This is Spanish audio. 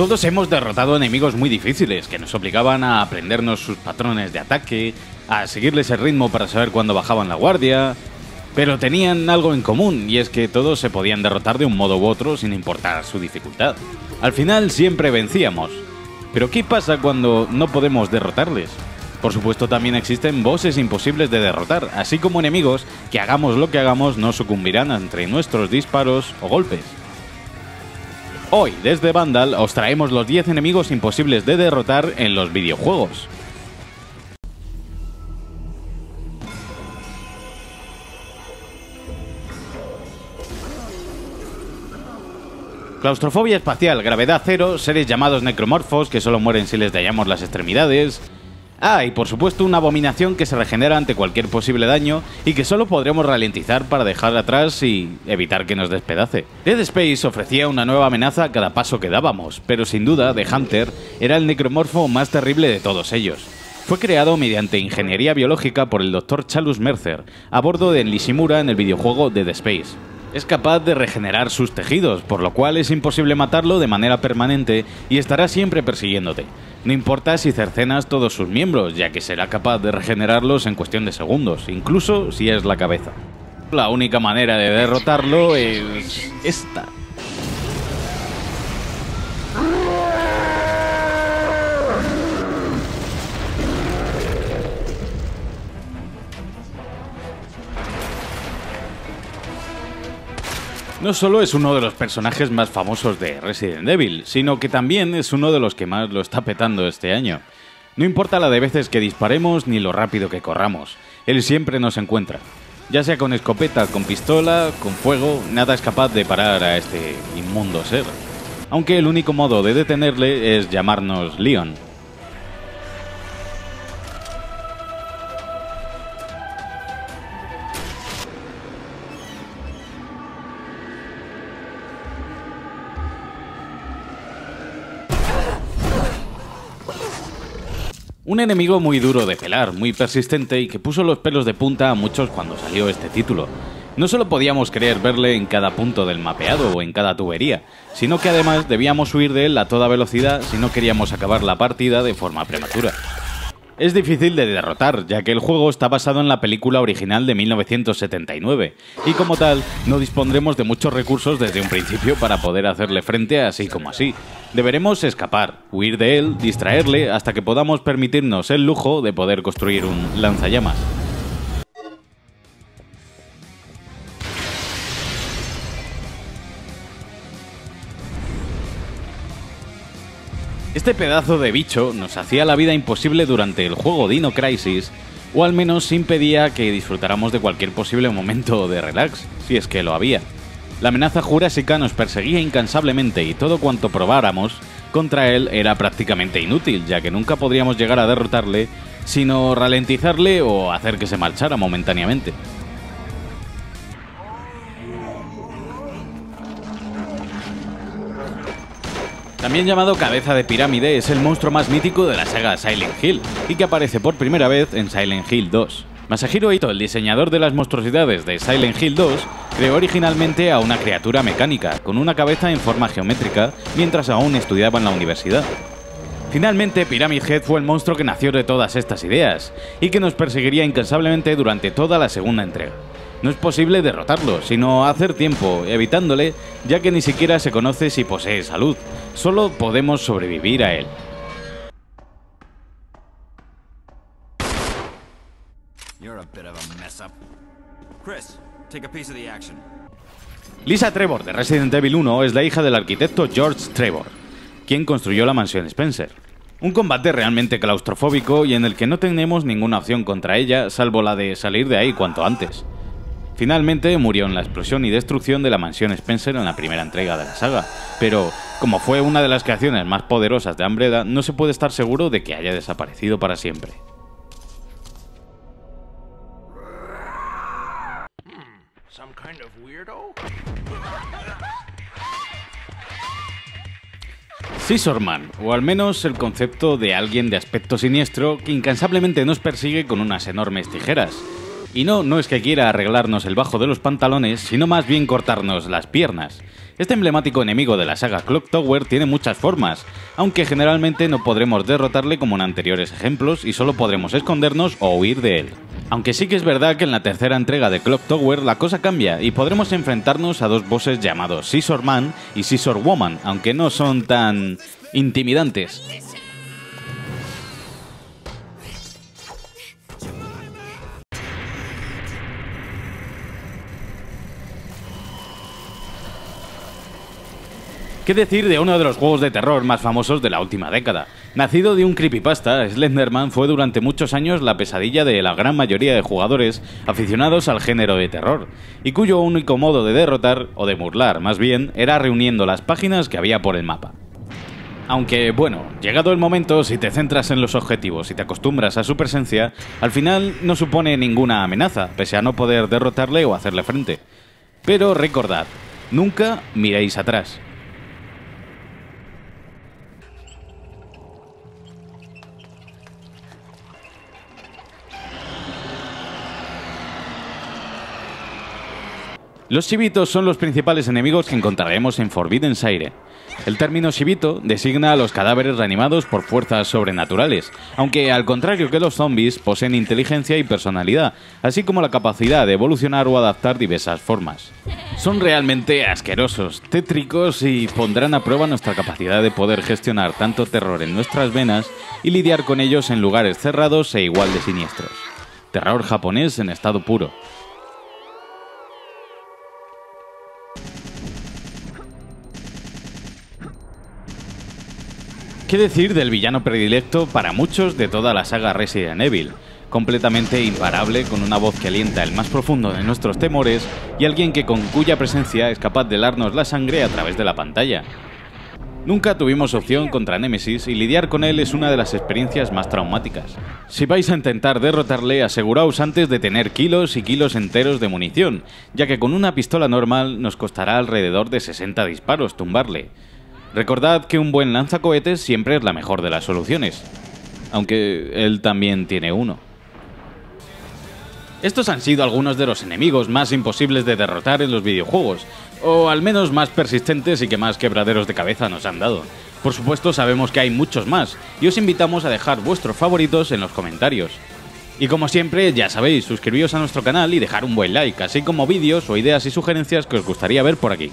Todos hemos derrotado enemigos muy difíciles que nos obligaban a aprendernos sus patrones de ataque, a seguirles el ritmo para saber cuándo bajaban la guardia, pero tenían algo en común y es que todos se podían derrotar de un modo u otro sin importar su dificultad. Al final siempre vencíamos. Pero ¿qué pasa cuando no podemos derrotarles? Por supuesto también existen bosses imposibles de derrotar, así como enemigos que hagamos lo que hagamos no sucumbirán entre nuestros disparos o golpes. Hoy, desde Vandal, os traemos los 10 enemigos imposibles de derrotar en los videojuegos. Claustrofobia espacial, gravedad cero, seres llamados necromorfos que solo mueren si les dañamos las extremidades. Ah, y por supuesto una abominación que se regenera ante cualquier posible daño y que solo podremos ralentizar para dejar atrás y evitar que nos despedace. Dead Space ofrecía una nueva amenaza a cada paso que dábamos, pero sin duda The Hunter era el necromorfo más terrible de todos ellos. Fue creado mediante ingeniería biológica por el Dr. Chalus Mercer, a bordo de Nishimura en el videojuego Dead Space. Es capaz de regenerar sus tejidos, por lo cual es imposible matarlo de manera permanente y estará siempre persiguiéndote. No importa si cercenas todos sus miembros, ya que será capaz de regenerarlos en cuestión de segundos, incluso si es la cabeza. La única manera de derrotarlo es esta. No solo es uno de los personajes más famosos de Resident Evil, sino que también es uno de los que más lo está petando este año. No importa la de veces que disparemos ni lo rápido que corramos, él siempre nos encuentra. Ya sea con escopeta, con pistola, con fuego, nada es capaz de parar a este inmundo ser. Aunque el único modo de detenerle es llamarnos Leon. Un enemigo muy duro de pelar, muy persistente y que puso los pelos de punta a muchos cuando salió este título. No solo podíamos creer verle en cada punto del mapeado o en cada tubería, sino que además debíamos huir de él a toda velocidad si no queríamos acabar la partida de forma prematura. Es difícil de derrotar, ya que el juego está basado en la película original de 1979, y como tal, no dispondremos de muchos recursos desde un principio para poder hacerle frente así como así. Deberemos escapar, huir de él, distraerle, hasta que podamos permitirnos el lujo de poder construir un lanzallamas. Este pedazo de bicho nos hacía la vida imposible durante el juego Dino Crisis, o al menos impedía que disfrutáramos de cualquier posible momento de relax, si es que lo había. La amenaza jurásica nos perseguía incansablemente y todo cuanto probáramos contra él era prácticamente inútil, ya que nunca podríamos llegar a derrotarle, sino ralentizarle o hacer que se marchara momentáneamente. También llamado Cabeza de Pirámide, es el monstruo más mítico de la saga Silent Hill y que aparece por primera vez en Silent Hill 2. Masahiro Ito, el diseñador de las monstruosidades de Silent Hill 2, creó originalmente a una criatura mecánica, con una cabeza en forma geométrica, mientras aún estudiaba en la universidad. Finalmente, Pyramid Head fue el monstruo que nació de todas estas ideas, y que nos perseguiría incansablemente durante toda la segunda entrega. No es posible derrotarlo, sino hacer tiempo, evitándole, ya que ni siquiera se conoce si posee salud. Solo podemos sobrevivir a él. Lisa Trevor de Resident Evil 1 es la hija del arquitecto George Trevor, quien construyó la mansión Spencer. Un combate realmente claustrofóbico y en el que no tenemos ninguna opción contra ella, salvo la de salir de ahí cuanto antes. Finalmente murió en la explosión y destrucción de la mansión Spencer en la primera entrega de la saga, pero como fue una de las creaciones más poderosas de Umbrella, no se puede estar seguro de que haya desaparecido para siempre. Scissorman, o al menos el concepto de alguien de aspecto siniestro que incansablemente nos persigue con unas enormes tijeras. Y no, no es que quiera arreglarnos el bajo de los pantalones, sino más bien cortarnos las piernas. Este emblemático enemigo de la saga Clock Tower tiene muchas formas, aunque generalmente no podremos derrotarle como en anteriores ejemplos y solo podremos escondernos o huir de él. Aunque sí que es verdad que en la tercera entrega de Clock Tower la cosa cambia y podremos enfrentarnos a dos bosses llamados Scissor Man y Scissor Woman, aunque no son tan intimidantes. ¿Qué decir de uno de los juegos de terror más famosos de la última década? Nacido de un creepypasta, Slenderman fue durante muchos años la pesadilla de la gran mayoría de jugadores aficionados al género de terror, y cuyo único modo de derrotar, o de burlar más bien, era reuniendo las páginas que había por el mapa. Aunque, bueno, llegado el momento, si te centras en los objetivos y te acostumbras a su presencia, al final no supone ninguna amenaza, pese a no poder derrotarle o hacerle frente. Pero recordad, nunca miréis atrás. Los chivitos son los principales enemigos que encontraremos en Forbidden Sire. El término shibito designa a los cadáveres reanimados por fuerzas sobrenaturales, aunque al contrario que los zombies poseen inteligencia y personalidad, así como la capacidad de evolucionar o adaptar diversas formas. Son realmente asquerosos, tétricos y pondrán a prueba nuestra capacidad de poder gestionar tanto terror en nuestras venas y lidiar con ellos en lugares cerrados e igual de siniestros. Terror japonés en estado puro. ¿Qué decir del villano predilecto para muchos de toda la saga Resident Evil? Completamente imparable, con una voz que alienta el más profundo de nuestros temores y alguien que con cuya presencia es capaz de darnos la sangre a través de la pantalla. Nunca tuvimos opción contra Nemesis y lidiar con él es una de las experiencias más traumáticas. Si vais a intentar derrotarle, aseguraos antes de tener kilos y kilos enteros de munición, ya que con una pistola normal nos costará alrededor de 60 disparos tumbarle. Recordad que un buen lanzacohetes siempre es la mejor de las soluciones, aunque él también tiene uno. Estos han sido algunos de los enemigos más imposibles de derrotar en los videojuegos, o al menos más persistentes y que más quebraderos de cabeza nos han dado. Por supuesto sabemos que hay muchos más, y os invitamos a dejar vuestros favoritos en los comentarios. Y como siempre, ya sabéis, suscribíos a nuestro canal y dejar un buen like, así como vídeos o ideas y sugerencias que os gustaría ver por aquí.